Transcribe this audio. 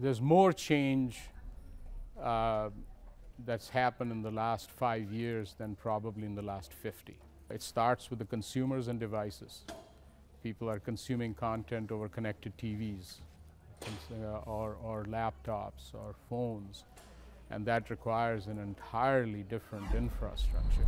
there's more change uh, that's happened in the last five years than probably in the last 50. It starts with the consumers and devices. People are consuming content over connected TVs uh, or, or laptops or phones, and that requires an entirely different infrastructure.